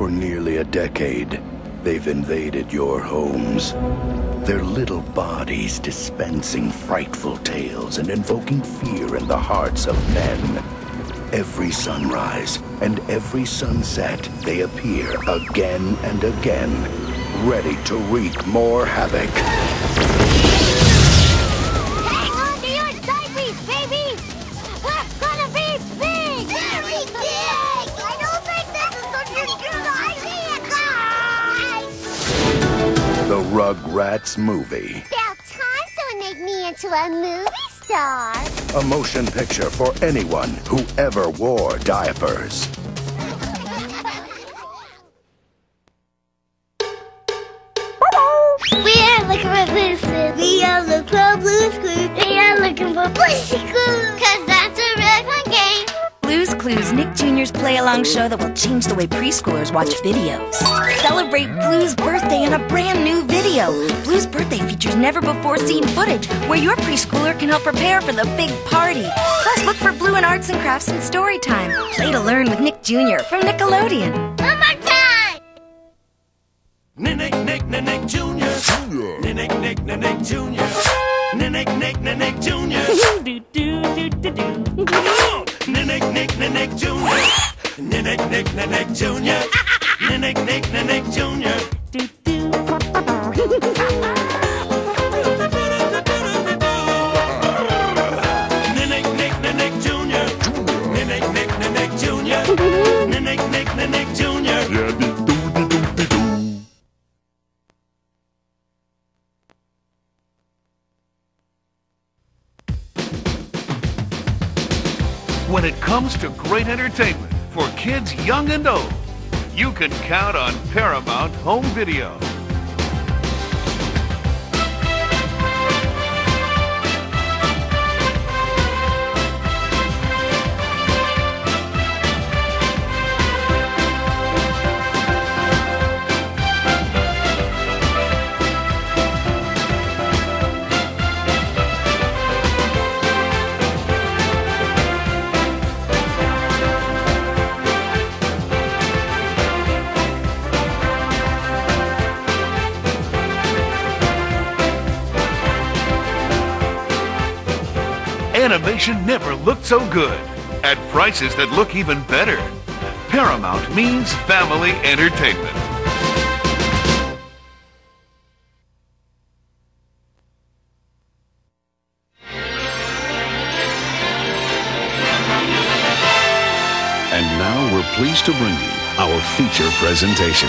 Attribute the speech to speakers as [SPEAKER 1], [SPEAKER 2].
[SPEAKER 1] For nearly a decade, they've invaded your homes. Their little bodies dispensing frightful tales and invoking fear in the hearts of men. Every sunrise and every sunset, they appear again and again, ready to wreak more havoc. Rugrats Movie.
[SPEAKER 2] About time someone make me into a movie star!
[SPEAKER 1] A motion picture for anyone who ever wore diapers.
[SPEAKER 2] We are looking for Blue's Clues. We are looking for Blue's Clues. Clues,
[SPEAKER 3] Nick Jr.'s play along show that will change the way preschoolers watch videos. Celebrate Blue's birthday in a brand new video. Blue's birthday features never before seen footage where your preschooler can help prepare for the big party. Plus, look for Blue in arts and crafts and story time. Play to learn with Nick Jr. from Nickelodeon.
[SPEAKER 2] One more time!
[SPEAKER 4] Nick, Nick, Nick, Nick Jr. Nick, Nick, Nick, Nick Jr. Nick, Nick, Nick, Nick Jr. Come on! Nick, Nick, Nick, Nick Jr. Nick, Nick, Nick, Nick Jr. Nick, Nick, Nick, Nick Jr. Nick,
[SPEAKER 5] When it comes to great entertainment for kids young and old, you can count on Paramount Home Video. Animation never looked so good at prices that look even better. Paramount means family entertainment.
[SPEAKER 6] And now we're pleased to bring you our feature presentation.